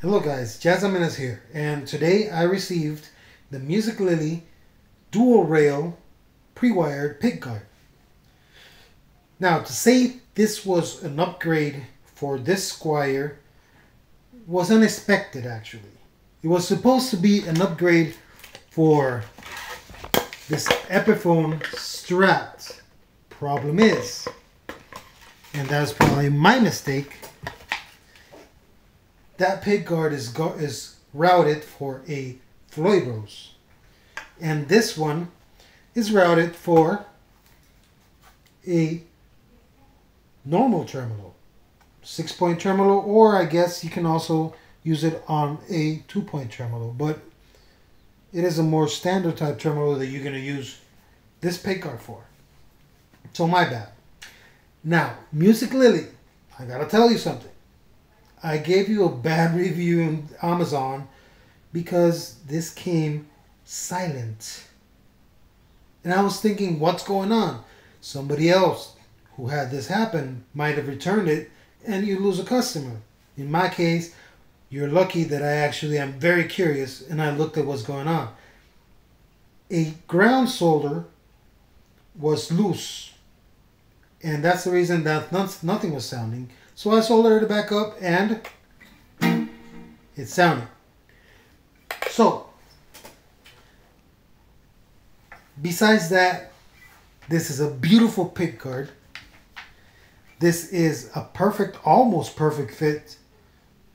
Hello guys, Jasmine is here, and today I received the Musiclily dual rail pre-wired pick guard. Now to say this was an upgrade for this Squier was unexpected actually. It was supposed to be an upgrade for this Epiphone Strat. Problem is, and that's probably my mistake, that pick guard is is routed for a Floyd and this one is routed for a normal terminal, six point terminal, or I guess you can also use it on a two point terminal, but it is a more standard type terminal that you're going to use this pick guard for. So my bad. Now, Musiclily, I gotta tell you something. I gave you a bad review on Amazon because this came silent. And I was thinking, what's going on? Somebody else who had this happen might have returned it and you lose a customer. In my case, you're lucky that I actually am very curious and I looked at what's going on. A ground solder was loose. And that's the reason that nothing was sounding. So I soldered it back up and it's sounding. So, besides that, this is a beautiful pick guard. This is a perfect, almost perfect fit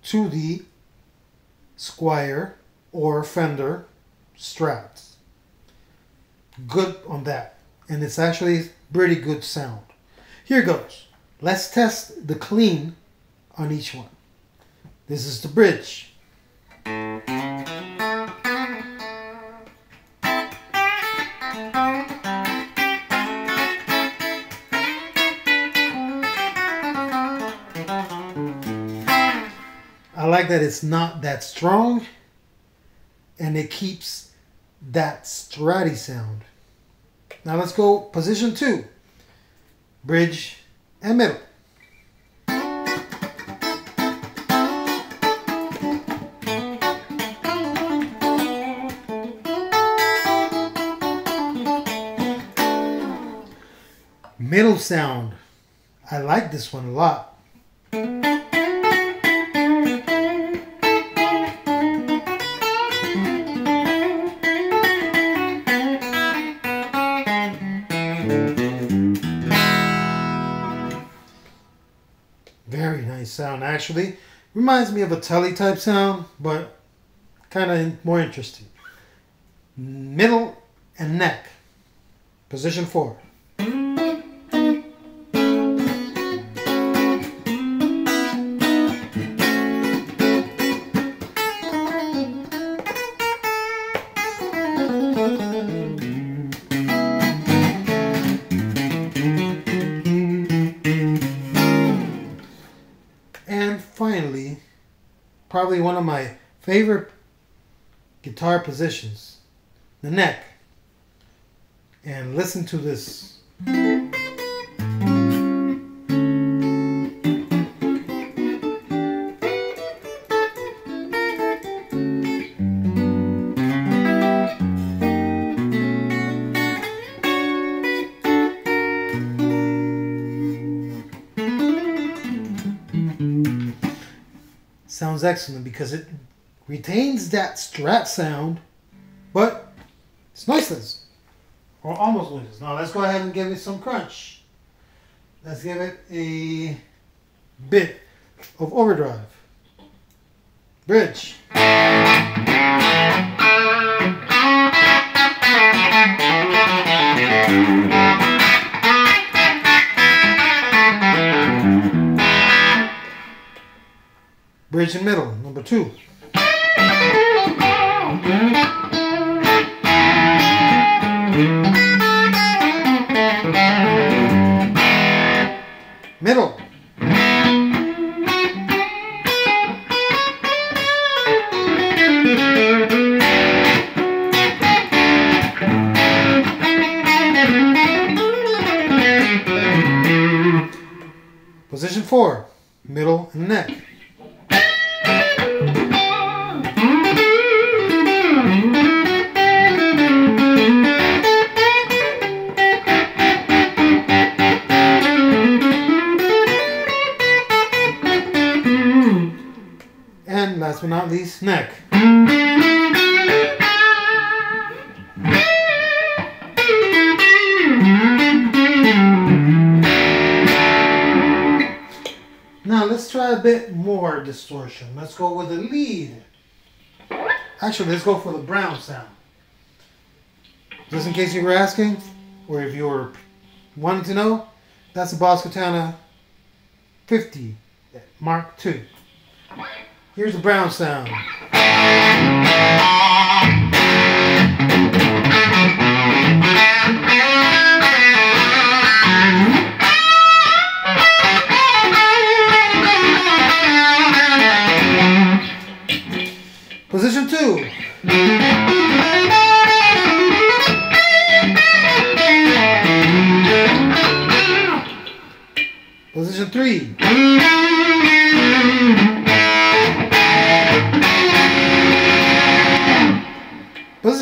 to the Squier or Fender Strats. Good on that. And it's actually pretty good sound. Here goes. Let's test the clean on each one. This is the bridge. I like that it's not that strong and it keeps that stratty sound. Now let's go position two bridge, middle. Middle sound. I like this one a lot. Actually. Reminds me of a telly type sound, but kind of more interesting. Middle and neck. Position four. Finally, probably one of my favorite guitar positions, the neck. And listen to this. Sounds excellent because it retains that strat sound, but it's noiseless. Or almost noiseless. Now let's go ahead and give it some crunch. Let's give it a bit of overdrive. Bridge. Bridge and middle, number two. Middle. Position four, middle and neck. And last but not least, neck. Now let's try a bit more distortion. Let's go with the lead. Actually, let's go for the brown sound. Just in case you were asking, or if you were wanting to know, that's a Boss Katana 50 Mark II. Here's the brown sound. Position two. Position three.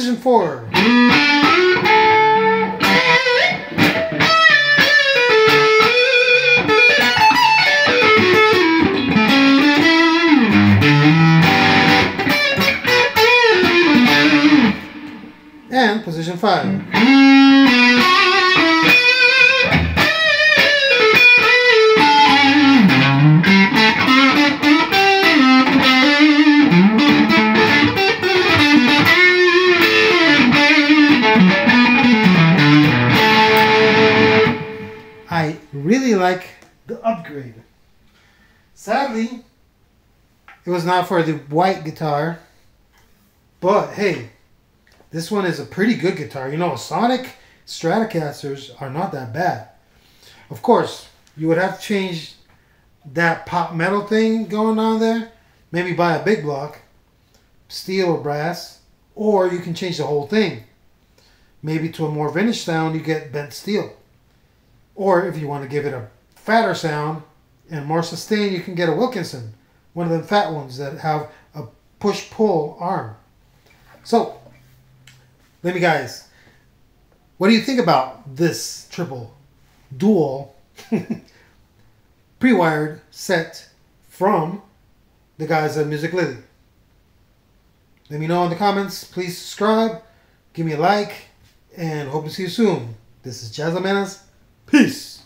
Position four. and position 5. Upgrade. Sadly, it was not for the white guitar, but hey, this one is a pretty good guitar. You know, Sonic Stratocasters are not that bad. Of course, you would have to change that pot metal thing going on there. Maybe buy a big block, steel or brass, or you can change the whole thing. Maybe to a more vintage sound, you get bent steel. Or if you want to give it a fatter sound and more sustain, you can get a Wilkinson, one of them fat ones that have a push-pull arm. So, let me guys, what do you think about this triple dual pre-wired set from the guys at Musiclily? Let me know in the comments. Please subscribe, give me a like, and hope to see you soon. This is Jazz Almenas. Peace.